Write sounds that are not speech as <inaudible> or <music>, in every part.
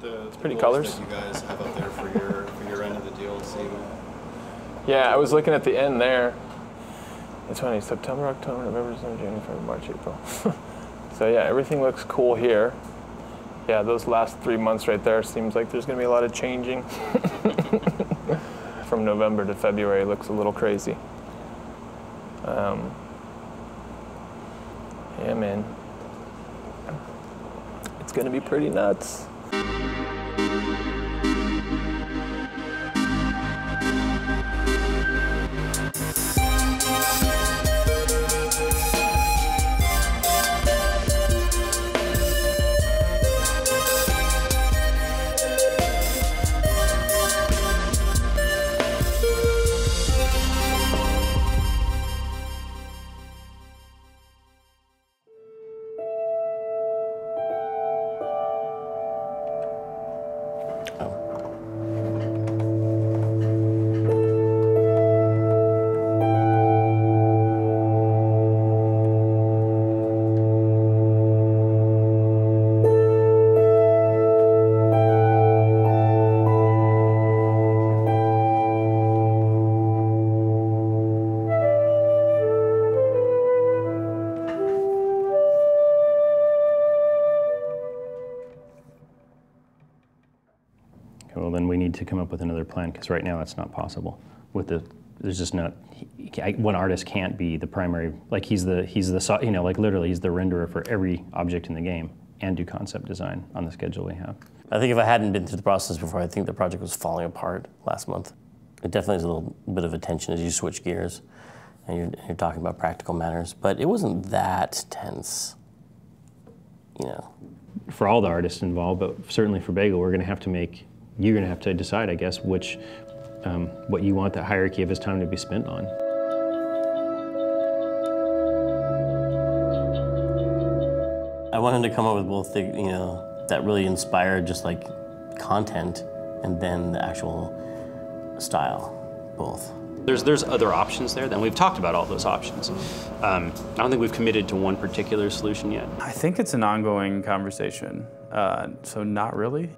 pretty. The, it's the pretty colors. that you guys have up there for your for your end of the deal seem Yeah, I was looking at the end there. It's funny, September, October, November, December, January, February, March, April. <laughs> so yeah, everything looks cool here. Yeah, those last three months right there seems like there's gonna be a lot of changing. <laughs> From November to February looks a little crazy. Um, yeah, man. It's gonna be pretty nuts. To come up with another plan because right now that's not possible. With the, there's just not, one artist can't be the primary, like he's the, he's the, you know, like literally he's the renderer for every object in the game and do concept design on the schedule we have. I think if I hadn't been through the process before, I think the project was falling apart last month. It definitely is a little bit of a tension as you switch gears and you're, you're talking about practical matters, but it wasn't that tense. You know, For all the artists involved, but certainly for Bagel, we're going to have to make, you're going to have to decide, I guess, which, um, what you want that hierarchy of his time to be spent on. I wanted to come up with both the, you know, that really inspired just like content and then the actual style, both. There's, there's other options there, then we've talked about all those options. Um, I don't think we've committed to one particular solution yet. I think it's an ongoing conversation, uh, so not really.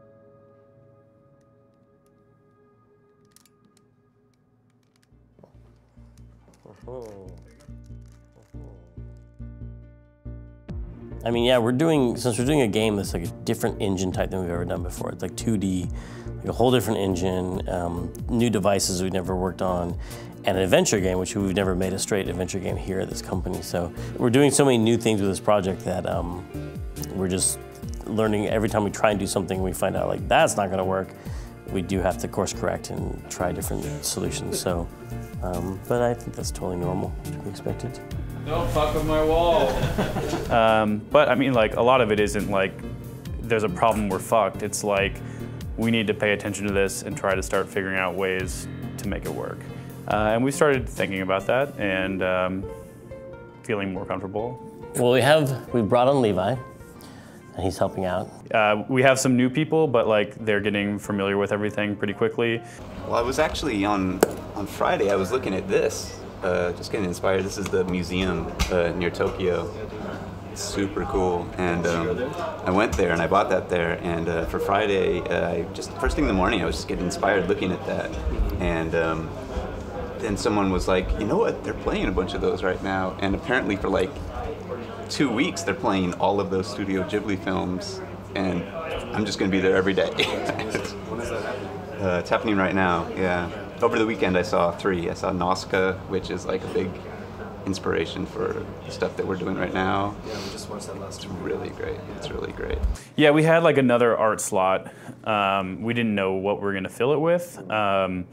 I mean, yeah, we're doing, since we're doing a game that's like a different engine type than we've ever done before. It's like 2D, like a whole different engine, um, new devices we've never worked on, and an adventure game, which we've never made a straight adventure game here at this company. So we're doing so many new things with this project that um, we're just learning every time we try and do something, we find out like that's not gonna work. We do have to course correct and try different solutions. So, um, but I think that's totally normal to be expected. Don't fuck with my wall. <laughs> um, but I mean, like, a lot of it isn't like there's a problem, we're fucked. It's like we need to pay attention to this and try to start figuring out ways to make it work. Uh, and we started thinking about that and um, feeling more comfortable. Well, we have, we brought on Levi, and he's helping out. Uh, we have some new people, but like they're getting familiar with everything pretty quickly. Well, I was actually on on Friday. I was looking at this, uh, just getting inspired. This is the museum uh, near Tokyo. Super cool, and um, I went there and I bought that there. And uh, for Friday, uh, I just first thing in the morning, I was just getting inspired looking at that, and. Um, then someone was like, you know what? They're playing a bunch of those right now, and apparently for like two weeks they're playing all of those Studio Ghibli films, and I'm just gonna be there every day. when is that happening? Uh, it's happening right now, yeah. Over the weekend, I saw three. I saw Nausicaa, which is like a big inspiration for the stuff that we're doing right now. Yeah, we just watched that last It's really great. It's really great. Yeah, we had like another art slot. Um, we didn't know what we were gonna fill it with. Um,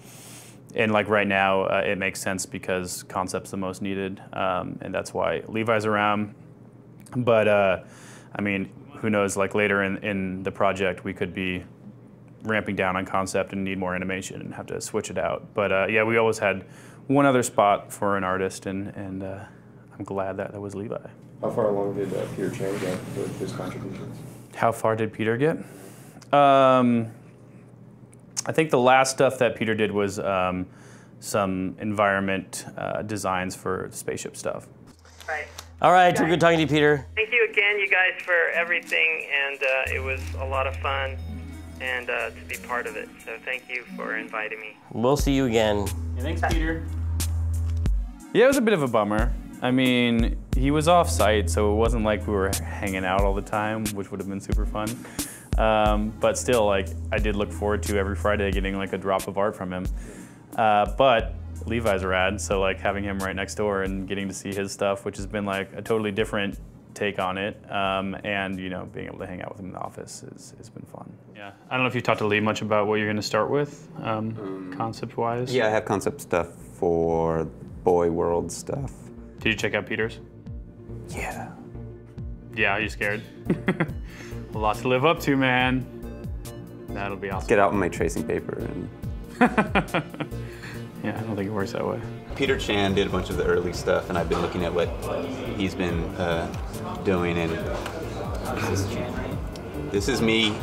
and like right now, uh, it makes sense because concept's the most needed, um, and that's why Levi's around. But uh, I mean, who knows? Like later in, in the project, we could be ramping down on concept and need more animation and have to switch it out. But uh, yeah, we always had one other spot for an artist, and and uh, I'm glad that that was Levi. How far along did uh, Peter Chan go with his contributions? How far did Peter get? Um, I think the last stuff that Peter did was um, some environment uh, designs for spaceship stuff. Right. All right, we're good talking to you, Peter. Thank you again, you guys, for everything, and uh, it was a lot of fun. And uh, to be part of it. So thank you for inviting me. We'll see you again. thanks, Peter. Yeah, it was a bit of a bummer. I mean, he was off site, so it wasn't like we were hanging out all the time, which would have been super fun. Um, but still, like, I did look forward to every Friday getting like a drop of art from him. Uh, but Levi's rad, so like having him right next door and getting to see his stuff, which has been like a totally different take on it, um, and you know, being able to hang out with him in the office is, has been fun. Yeah, I don't know if you talked to Lee much about what you're going to start with, um, concept-wise. Yeah, I have concept stuff for Boy World stuff. Did you check out Peter's? Yeah. Yeah, are you scared? <laughs> a lot to live up to, man. That'll be awesome. Get out my tracing paper and. <laughs> yeah, I don't think it works that way. Peter Chan did a bunch of the early stuff, and I've been looking at what he's been uh, doing. And this is, me.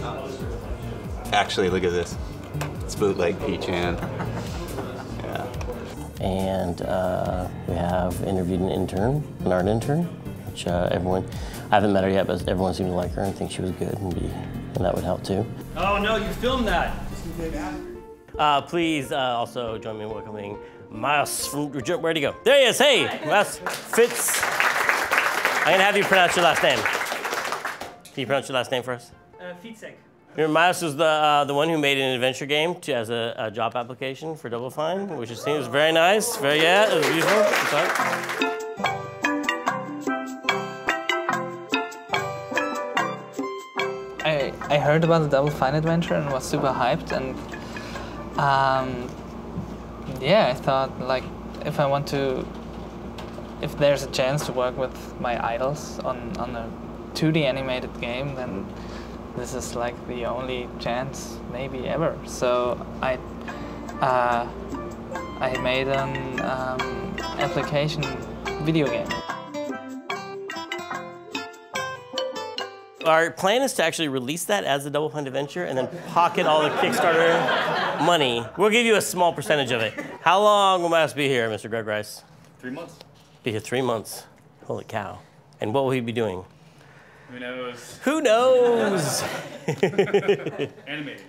Actually, look at this. It's bootleg P Chan. Yeah. And uh, we have interviewed an intern, an art intern, which uh, everyone, I haven't met her yet, but everyone seemed to like her and think she was good and, be, and that would help too. Oh no, you filmed that. Uh, please uh, also join me in welcoming Miles from, where'd he go? There he is, hey, Miles Fitz. I'm gonna have you pronounce your last name. Can you pronounce your last name for us? Uh, Fitzek. Remember, Miles was the, uh, the one who made an adventure game to, as a, a job application for Double Fine, which it seems very nice. Very, yeah, it was beautiful. It's fun. I, I heard about the Double Fine adventure and was super hyped and um, yeah, I thought like if I want to, if there's a chance to work with my idols on, on a 2D animated game, then this is like the only chance maybe ever. So I, uh, I made an um, application video game. Our plan is to actually release that as a Double Fine adventure and then pocket all the Kickstarter money. We'll give you a small percentage of it. How long will Miles be here, Mr. Greg Rice? Three months. Be here three months. Holy cow. And what will he be doing? Who knows? Who knows? <laughs> Animating.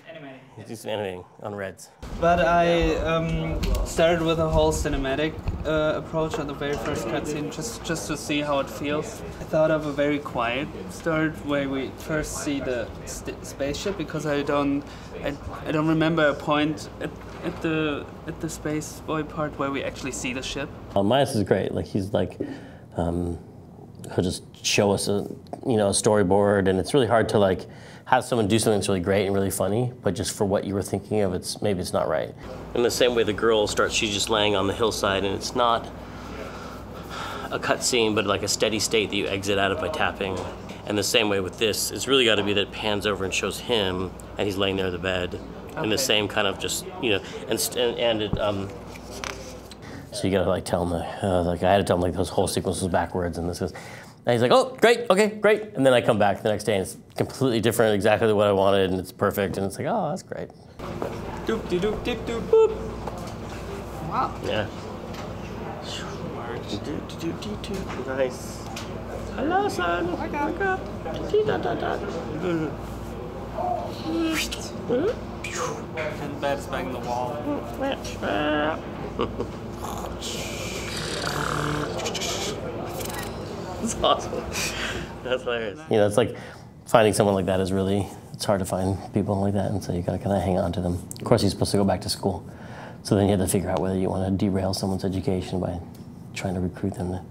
He's doing some animating on Reds. But I um, started with a whole cinematic uh, approach on the very first cutscene, just just to see how it feels. I thought of a very quiet start where we first see the st- spaceship because I don't I, I don't remember a point at, at the at the space boy part where we actually see the ship. Miles is great. Like he's like, um, he'll just show us a you know a storyboard, and it's really hard to like have someone do something that's really great and really funny, but just for what you were thinking of, it's maybe it's not right. In the same way, the girl starts, she's just laying on the hillside, and it's not a cut scene, but like a steady state that you exit out of by tapping. And the same way with this, it's really got to be that it pans over and shows him, and he's laying there in the bed, in the same kind of just you know, and and, and it, um, so you gotta like tell him that, uh, like I had to tell him like those whole sequence was backwards and this is, and he's like, oh great, okay, great, and then I come back the next day and it's completely different, exactly what I wanted, and it's perfect, and it's like, oh that's great. Doop de doop dip doop boop. Wow. Yeah. Nice. Hello, son. Wake up. Wake up. <laughs> And that's back in the wall. <laughs> That's awesome. That's hilarious. You know, it's like finding someone like that is really, it's hard to find people like that, and so you gotta kind of hang on to them. Of course, he's supposed to go back to school, so then you have to figure out whether you want to derail someone's education by trying to recruit them to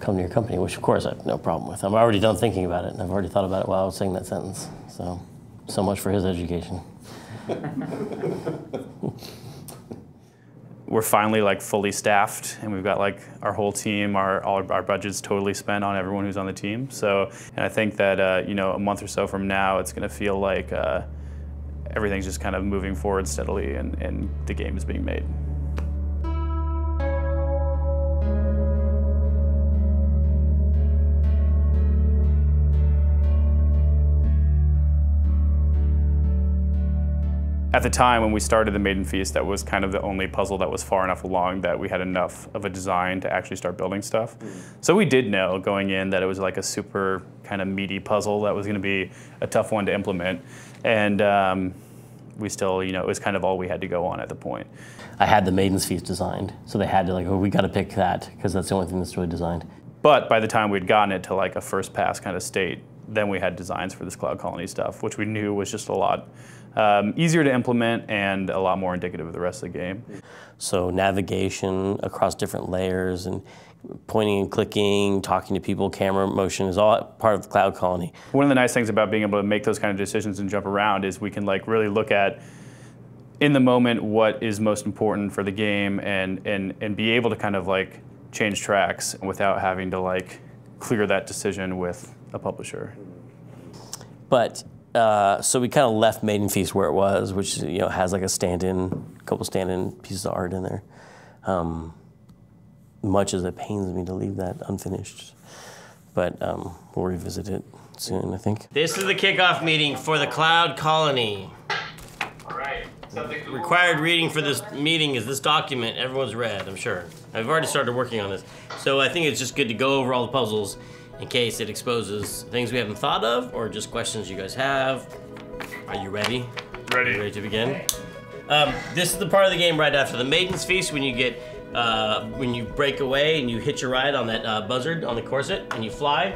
come to your company, which of course I have no problem with. I'm already done thinking about it, and I've already thought about it while I was saying that sentence. So, so much for his education. We're finally like fully staffed, and we've got like our whole team. Our all our budget's totally spent on everyone who's on the team. So, and I think that uh, you know a month or so from now, it's going to feel like uh, everything's just kind of moving forward steadily, and, and the game is being made. At the time when we started the Maiden Feast, that was kind of the only puzzle that was far enough along that we had enough of a design to actually start building stuff. So we did know going in that it was like a super kind of meaty puzzle that was going to be a tough one to implement, and um, we still, you know, it was kind of all we had to go on at the point. I had the Maiden's Feast designed, so they had to like, oh, we got to pick that because that's the only thing that's really designed. But by the time we'd gotten it to like a first pass kind of state, then we had designs for this cloud colony stuff, which we knew was just a lot um, easier to implement and a lot more indicative of the rest of the game. So navigation across different layers and pointing and clicking, talking to people, camera motion is all part of the cloud colony. One of the nice things about being able to make those kind of decisions and jump around is we can like really look at in the moment what is most important for the game and and and be able to kind of like change tracks without having to like clear that decision with a publisher. But uh, so we kind of left Maiden Feast where it was, which you know has like a stand-in, a couple stand-in pieces of art in there. Um, much as it pains me to leave that unfinished, but um, we'll revisit it soon, I think. This is the kickoff meeting for the Cloud Colony. All right. Required reading for this meeting is this document. Everyone's read, I'm sure. I've already started working on this, so I think it's just good to go over all the puzzles in case it exposes things we haven't thought of or just questions you guys have. Are you ready? Ready. ready to begin? Um, this is the part of the game right after the Maiden's Feast when you get uh, when you break away and you hitch a ride on that uh, buzzard on the corset and you fly.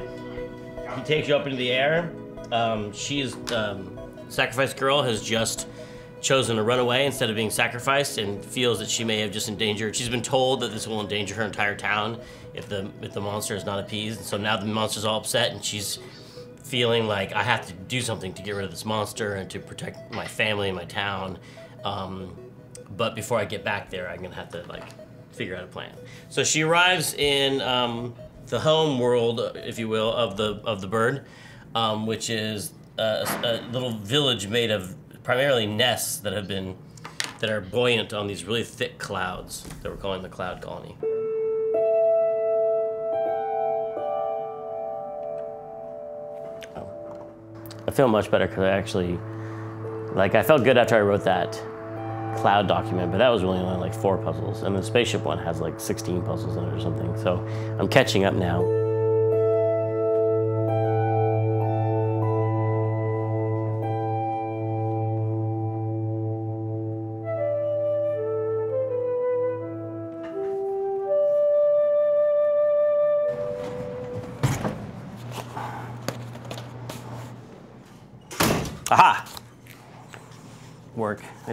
He takes you up into the air. Um, she's um, sacrifice girl has just chosen to run away instead of being sacrificed and feels that she may have just endangered. She's been told that this will endanger her entire town if the if the monster is not appeased. And so now the monster's all upset and she's feeling like I have to do something to get rid of this monster and to protect my family and my town. Um, but before I get back there, I'm gonna have to like figure out a plan. So she arrives in um, the home world, if you will, of the of the bird, um, which is a, a little village made of primarily nests that have been that are buoyant on these really thick clouds that we're calling the cloud colony. I feel much better because I actually, like, I felt good after I wrote that cloud document, but that was really only like four puzzles. And the spaceship one has like 16 puzzles in it or something. So I'm catching up now.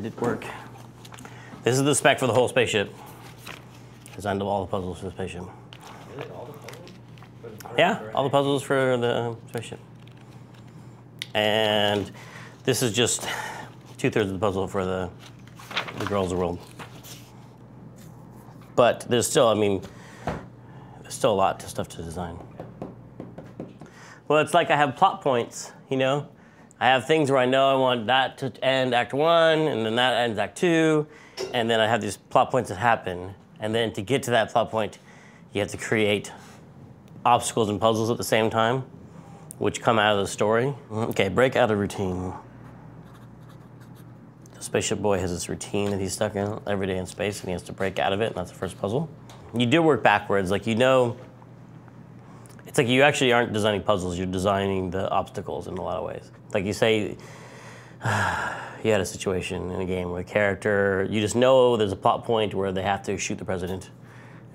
Did work. This is the spec for the whole spaceship. Designed all the puzzles for the spaceship. Yeah, all the puzzles for the spaceship. And this is just two thirds of the puzzle for the the girls' world. But there's still, I mean, there's still a lot of stuff to design. Well, it's like I have plot points, you know? I have things where I know I want that to end act one, and then that ends act two, and then I have these plot points that happen. And then to get to that plot point, you have to create obstacles and puzzles at the same time, which come out of the story. Okay, break out of routine. The spaceship boy has this routine that he's stuck in every day in space, and he has to break out of it, and that's the first puzzle. You do work backwards, like you know. It's like you actually aren't designing puzzles; you're designing the obstacles in a lot of ways. Like you say, <sighs> you had a situation in a game where a character, you just know there's a plot point where they have to shoot the president.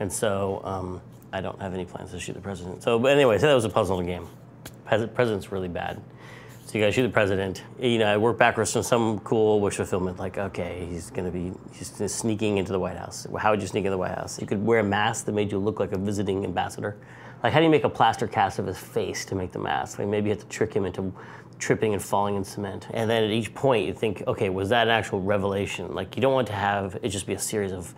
And so um, I don't have any plans to shoot the president. So, but anyway, so that was a puzzle game. Pres- President's really bad. So you gotta shoot the president. You know, I work backwards from some cool wish fulfillment, like, okay, he's gonna be he's sneaking into the White House. How would you sneak into the White House? You could wear a mask that made you look like a visiting ambassador. Like, how do you make a plaster cast of his face to make the mask? Like, maybe you have to trick him into tripping and falling in cement. And then at each point, you think, okay, was that an actual revelation? Like, you don't want to have it just be a series of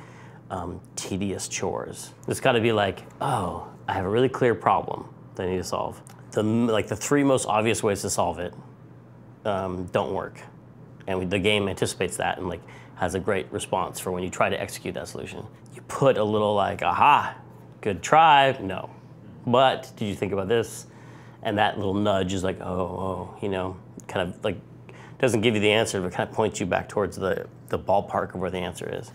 um, tedious chores. It's got to be like, oh, I have a really clear problem that I need to solve. The like the three most obvious ways to solve it um, don't work, and the game anticipates that and like has a great response for when you try to execute that solution. You put a little like, aha, good try, no, but did you think about this? And that little nudge is like, oh, oh, you know, kind of like doesn't give you the answer, but kind of points you back towards the, the ballpark of where the answer is.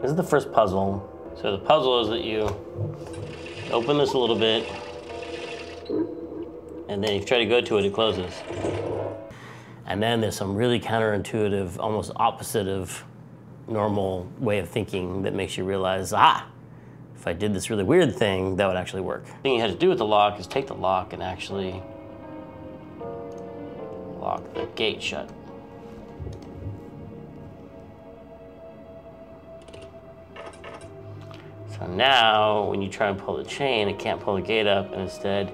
This is the first puzzle. So the puzzle is that you open this a little bit, and then you try to go to it, it closes. And then there's some really counterintuitive, almost opposite of normal way of thinking that makes you realize, ah, if I did this really weird thing, that would actually work. The thing you had to do with the lock is take the lock and actually lock the gate shut. So now, when you try and pull the chain, it can't pull the gate up, and instead,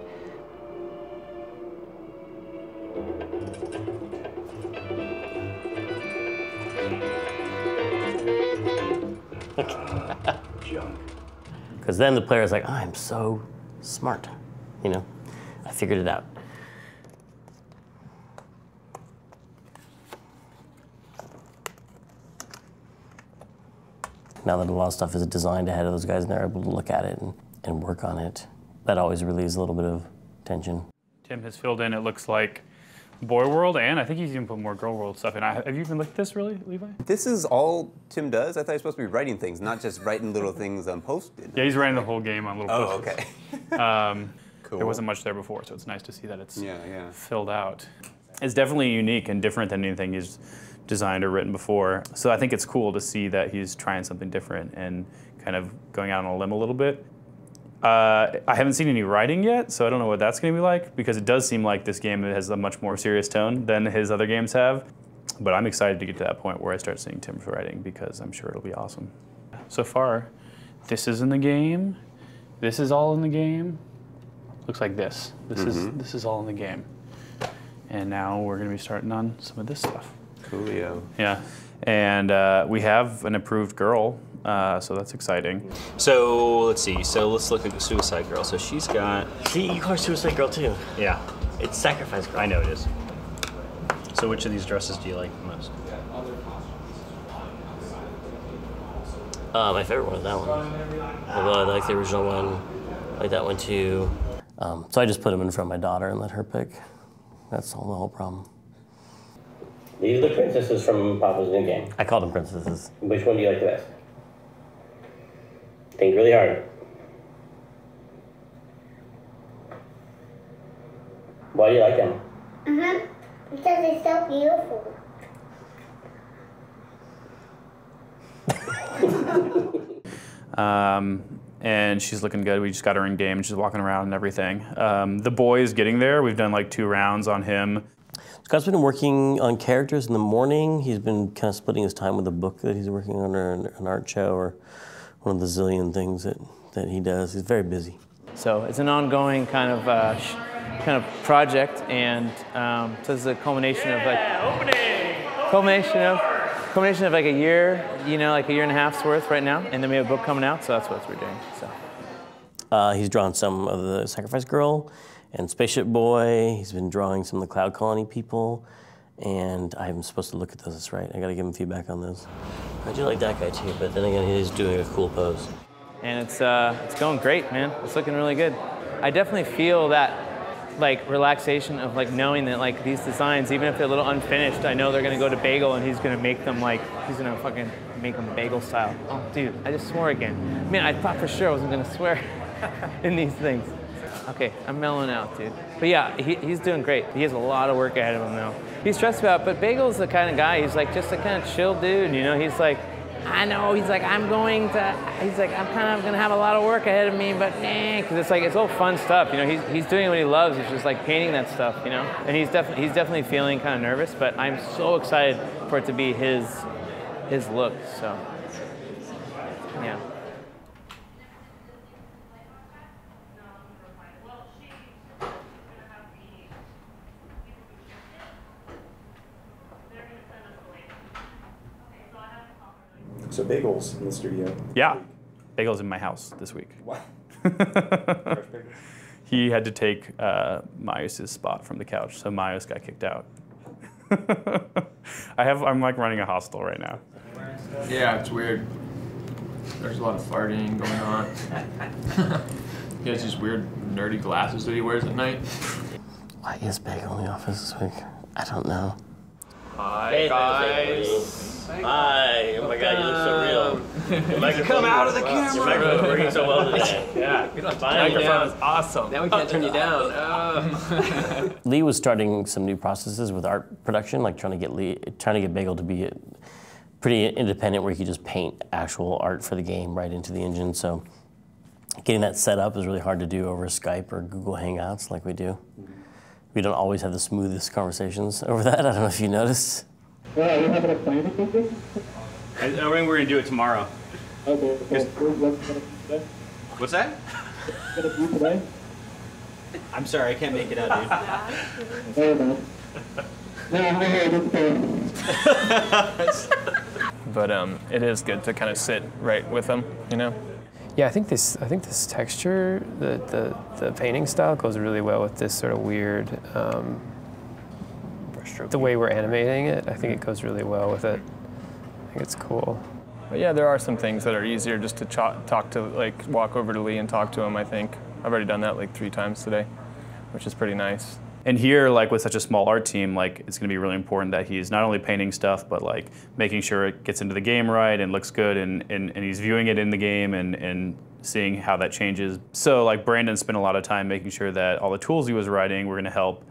Because then the player is like, I'm so smart. You know, I figured it out. Now that a lot of stuff is designed ahead of those guys and they're able to look at it and, and work on it, that always relieves a little bit of tension. Tim has filled in, it looks like, Boy World, and I think he's even put more Girl World stuff in. I, have you even looked at this, really, Levi? This is all Tim does? I thought he was supposed to be writing things, not just writing little things on post-it. Yeah, he's writing the whole game on little Oh, okay. <laughs> um, Cool. There wasn't much there before, so it's nice to see that it's Yeah, yeah. filled out. It's definitely unique and different than anything he's designed or written before. So I think it's cool to see that he's trying something different and kind of going out on a limb a little bit. Uh, I haven't seen any writing yet, so I don't know what that's going to be like because it does seem like this game has a much more serious tone than his other games have. But I'm excited to get to that point where I start seeing Tim's writing because I'm sure it'll be awesome. So far, this is in the game. This is all in the game. Looks like this. This is Mhm. this is all in the game. And now we're going to be starting on some of this stuff. Coolio. Yeah, and uh, we have an approved girl, uh, so that's exciting. So let's see. So let's look at the Suicide Girl. So she's got. See, you call her Suicide Girl too. Yeah. It's Sacrifice Girl. I know it is. So which of these dresses do you like the most? Uh, my favorite one is that one. Although I like the original one. I like that one too. Um, so I just put them in front of my daughter and let her pick. That's all the whole problem. These are the princesses from Papa's new game. I called them princesses. Which one do you like the best? Think really hard. Why do you like them? Uh-huh. Because it's so beautiful. <laughs> Um, and she's looking good. We just got her in game. She's walking around and everything. Um, the boy is getting there. We've done like two rounds on him. Scott's been working on characters in the morning. He's been kind of splitting his time with a book that he's working on or an, an art show or one of the zillion things that, that he does. He's very busy. So it's an ongoing kind of uh, sh- kind of project, and um, so it's a culmination of like culmination of culmination of like a year, you know, like a year and a half's worth right now, and then we have a book coming out, so that's what we're doing. So Uh, he's drawn some of the Sacrifice Girl and Spaceship Boy. He's been drawing some of the Cloud Colony people. And I'm supposed to look at those, right. I gotta give him feedback on those. I do like that guy too, but then again, he's doing a cool pose. and it's uh, it's going great, man. It's looking really good. I definitely feel that like relaxation of like knowing that like these designs, even if they're a little unfinished, I know they're gonna go to Bagel and he's gonna make them like he's gonna fucking make them Bagel style. Oh, dude, I just swore again. Man, I thought for sure I wasn't gonna swear <laughs> in these things. Okay, I'm mellowing out, dude. But yeah, he, he's doing great. He has a lot of work ahead of him though. He's stressed about, but Bagel's the kind of guy. He's like just a kind of chill dude. You know, he's like. I know. He's like, I'm going to. He's like, I'm kind of gonna have a lot of work ahead of me, but eh, because it's like it's all fun stuff. You know, he's he's doing what he loves. It's just like painting that stuff. You know, and he's definitely he's definitely feeling kind of nervous, but I'm so excited for it to be his his look. So, yeah. So bagels in the studio. Yeah, Bagel's in my house this week. <laughs> What? <laughs> he had to take uh, Myos's spot from the couch, so Myos got kicked out. <laughs> I have. I'm like running a hostel right now. Yeah, it's weird. There's a lot of farting going on. he has these weird nerdy glasses that he wears at night. Why is Bagel in the office this week? I don't know. Hi Hey, guys. Hi. Oh my god, you look so real. Your <laughs> microphone- Come out of the Your camera. microphone's working so well today. <laughs> Yeah. Finally. Microphone is awesome. Now we can't turn you down. <laughs> Oh. Lee was starting some new processes with art production, like trying to get Lee, trying to get Bagel to be pretty independent, where he could just paint actual art for the game right into the engine. So getting that set up is really hard to do over Skype or Google Hangouts like we do. Mm-hmm. We don't always have the smoothest conversations over that. <laughs> I don't know if you noticed. Yeah, you having a plan or? I, I think we're gonna do it tomorrow. Okay, so what's gonna be today? What's that? Gonna be today? I'm sorry, I can't make it out, Hey, man. No, I'm here. This <laughs> <laughs> But um, it is good to kind of sit right with them, you know. Yeah, I think this. I think this texture, the the, the painting style goes really well with this sort of weird. Um, the way we're animating it, I think it goes really well with it. I think it's cool. But yeah, there are some things that are easier just to talk to, like walk over to Lee and talk to him. I think I've already done that like three times today, which is pretty nice. And here, like with such a small art team, like it's going to be really important that he's not only painting stuff, but like making sure it gets into the game right and looks good, and, and, and he's viewing it in the game and, and seeing how that changes. So like Brandon spent a lot of time making sure that all the tools he was writing were going to help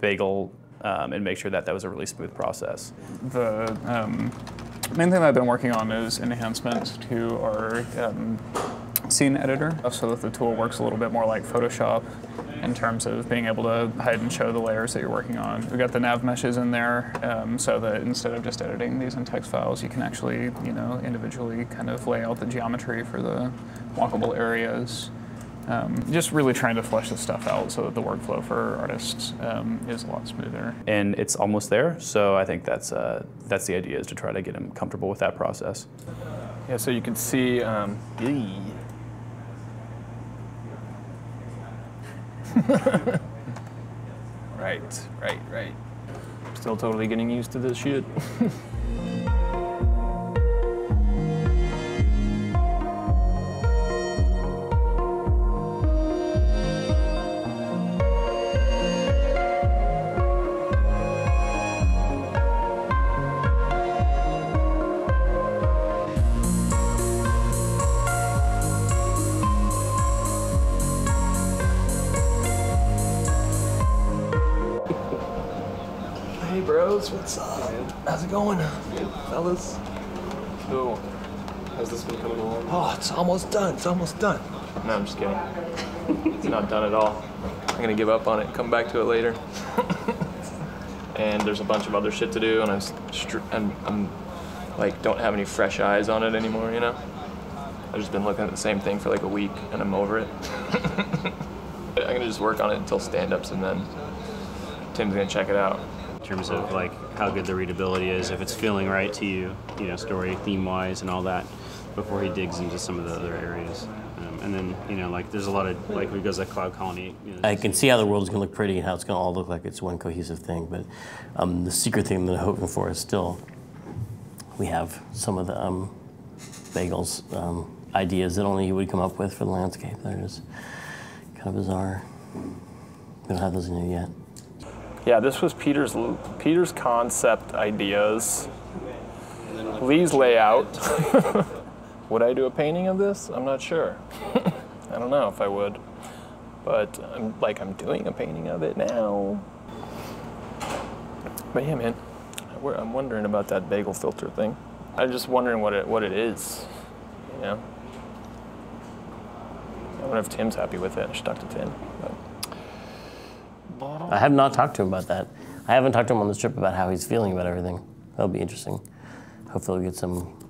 Bagel um, and make sure that that was a really smooth process. The um, main thing that I've been working on is enhancements to our um, scene editor so that the tool works a little bit more like Photoshop in terms of being able to hide and show the layers that you're working on. We've got the nav meshes in there um, so that instead of just editing these in text files, you can actually, you know, individually kind of lay out the geometry for the walkable areas. Um, just really trying to flesh this stuff out so that the workflow for artists um, is a lot smoother. And it's almost there, so I think that's uh, that's the idea is to try to get him comfortable with that process. Yeah, so you can see. Um, <laughs> right, right, right. Still totally getting used to this shit. <laughs> almost done. It's almost done. No, I'm just kidding. It's not done at all. I'm gonna give up on it. Come back to it later. <laughs> and there's a bunch of other shit to do, and I'm, str- I'm, I'm like don't have any fresh eyes on it anymore. You know. I've just been looking at the same thing for like a week, and I'm over it. <laughs> I'm gonna just work on it until stand-ups, and then Tim's gonna check it out. In terms of like how good the readability is, if it's feeling right to you, you know, story theme wise and all that, before he digs into some of the other areas. Um, and then, you know, like there's a lot of like when he goes to Cloud Colony. You know, I can see how the world is going to look pretty and how it's going to all look like it's one cohesive thing. But um, the secret thing that I'm hoping for is still we have some of the um, bagels um, ideas that only he would come up with for the landscape. They're just kind of bizarre. We don't have those in here yet. Yeah, this was Peter's Peter's concept ideas. Lee's layout. <laughs> would I do a painting of this? I'm not sure. <laughs> I don't know if I would, but I'm like I'm doing a painting of it now. But yeah, man, I'm wondering about that bagel filter thing. I'm just wondering what it what it is. You know. I wonder if Tim's happy with it. I should talk to Tim. But. I have not talked to him about that. I haven't talked to him on this trip about how he's feeling about everything. That'll be interesting. Hopefully, we'll get some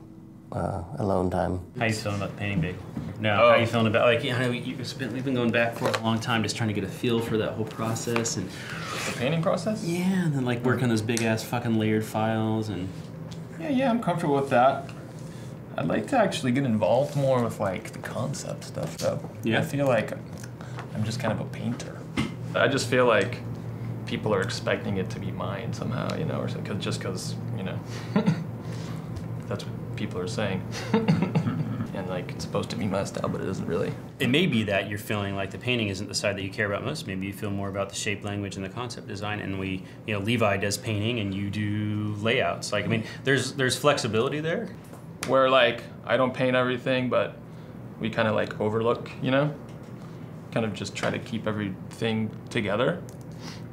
uh, alone time. How you feeling about the painting big? No, how you feeling about like you know you've spent, we've been going back for a long time just trying to get a feel for that whole process and the painting process. Yeah, and then like work on those big ass fucking layered files and Yeah, yeah, I'm comfortable with that. I'd like to actually get involved more with like the concept stuff though. Yeah. I feel like I'm just kind of a painter. I just feel like people are expecting it to be mine somehow, you know, or so, cause, just because, you know, <laughs> that's what people are saying. <laughs> and like like it's supposed to be my style, but it isn't really. It may be that you're feeling like the painting isn't the side that you care about most. Maybe you feel more about the shape language and the concept design. And we, you know, Levi does painting and you do layouts. Like, I mean, there's there's flexibility there. Where like I don't paint everything, but we kind of like overlook, you know, kind of just try to keep everything together,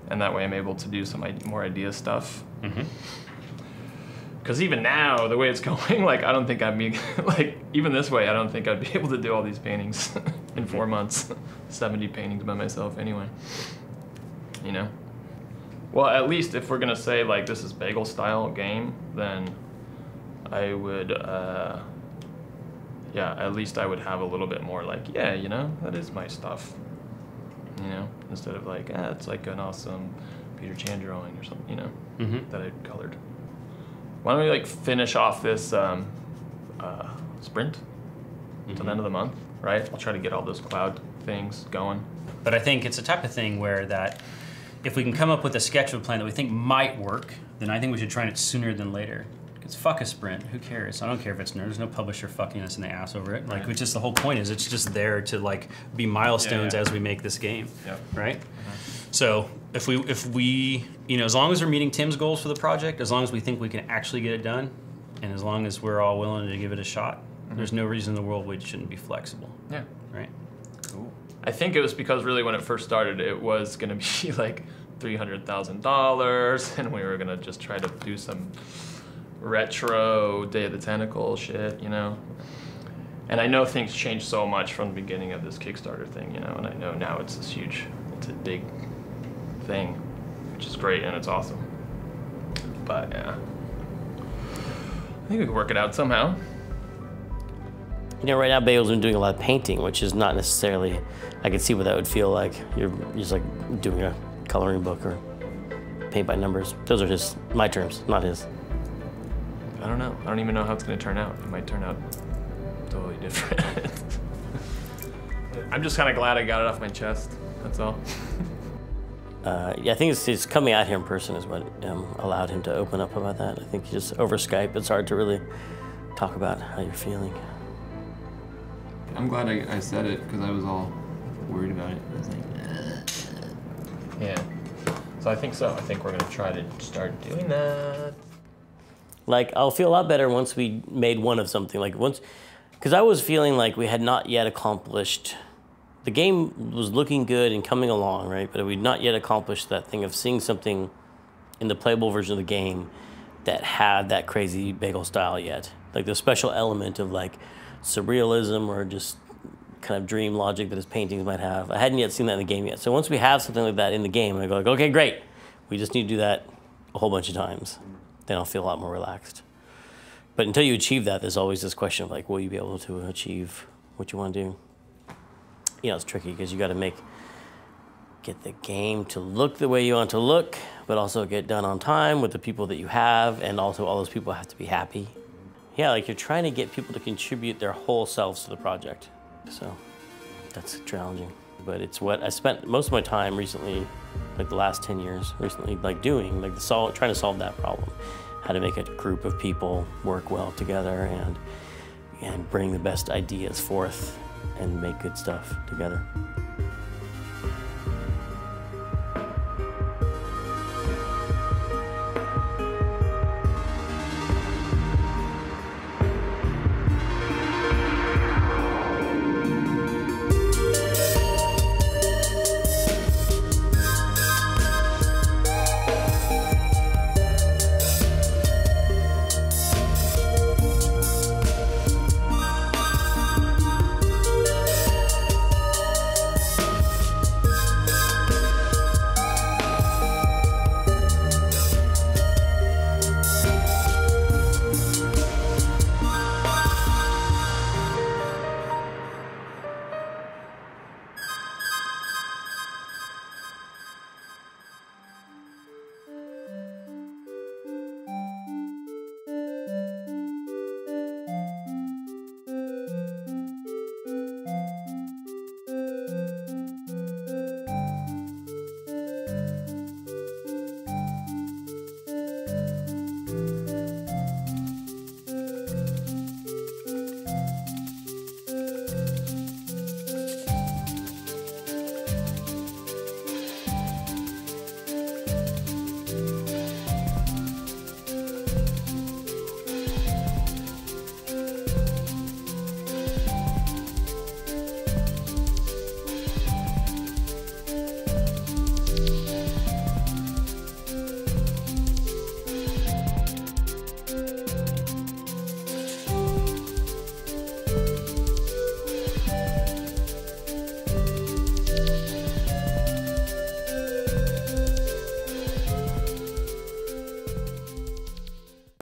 and that way I'm able to do some more idea stuff. Mm-hmm. Because even now, the way it's <laughs> going, like I don't think I'd be <laughs> like even this way, I don't think I'd be <laughs> able to do all these paintings in four months, seventy paintings by myself anyway. You know. Well, at least if we're gonna say like this is bagel style game, then I would, uh, yeah, at least I would have a little bit more like, yeah, you know, that is my stuff. You know, instead of like, ah, it's like an awesome Peter Chan drawing or something, you know, Mhm. that I colored. Why don't we like finish off this um, uh, sprint until the end of the month, right? I'll try to get all those cloud things going. But I think it's the type of thing where that if we can come up with a sketch of a plan that we think might work, then I think we should try it sooner than later. Because fuck a sprint, who cares? I don't care if it's there's no publisher fucking us in the ass over it. Like, Right. which is the whole point is it's just there to like be milestones Yeah, yeah. as we make this game, Yep. right? So if we if we you know as long as we're meeting Tim's goals for the project, as long as we think we can actually get it done, and as long as we're all willing to give it a shot, mm-hmm. there's no reason in the world we shouldn't be flexible. Yeah. Right. Cool. I think it was because really when it first started, it was gonna <laughs> be like three hundred thousand dollars, and we were gonna just try to do some retro Day of the Tentacle shit, you know. And I know things changed so much from the beginning of this Kickstarter thing, you know, and I know now it's this huge, it's a big thing, which is great and it's awesome. But yeah, I think we could work it out somehow. You know, right now Bagel's been doing a lot of painting, which is not necessarily. I could see what that would feel like. You're just like doing a coloring book or paint by numbers. Those are just my terms, not his. I don't know. I don't even know how it's going to turn out. It might turn out totally different. <laughs> I'm just kind of glad I got it off my chest. That's all. <laughs> Uh, yeah, I think it's, it's coming out here in person is what um, allowed him to open up about that. I think just over Skype, it's hard to really talk about how you're feeling. I'm glad I, I said it because I was all worried about it. I was like, Yeah. So I think so. I think we're going to try to start doing that. Like, I'll feel a lot better once we made one of something. Like, once, because I was feeling like we had not yet accomplished, the game was looking good and coming along, right? But we'd not yet accomplished that thing of seeing something in the playable version of the game that had that crazy bagel style yet. Like, the special element of like surrealism or just kind of dream logic that his paintings might have. I hadn't yet seen that in the game yet. So once we have something like that in the game, I go like, okay, great. We just need to do that a whole bunch of times. Then I'll feel a lot more relaxed. But until you achieve that, there's always this question of like, will you be able to achieve what you want to do? You know, it's tricky because you got to make get the game to look the way you want to look, but also get done on time with the people that you have, and also all those people have to be happy. Yeah, like you're trying to get people to contribute their whole selves to the project. So that's challenging. But it's what I spent most of my time recently, like the last 10 years, recently, like doing, like the sol- trying to solve that problem. How to make a group of people work well together and and bring the best ideas forth and make good stuff together.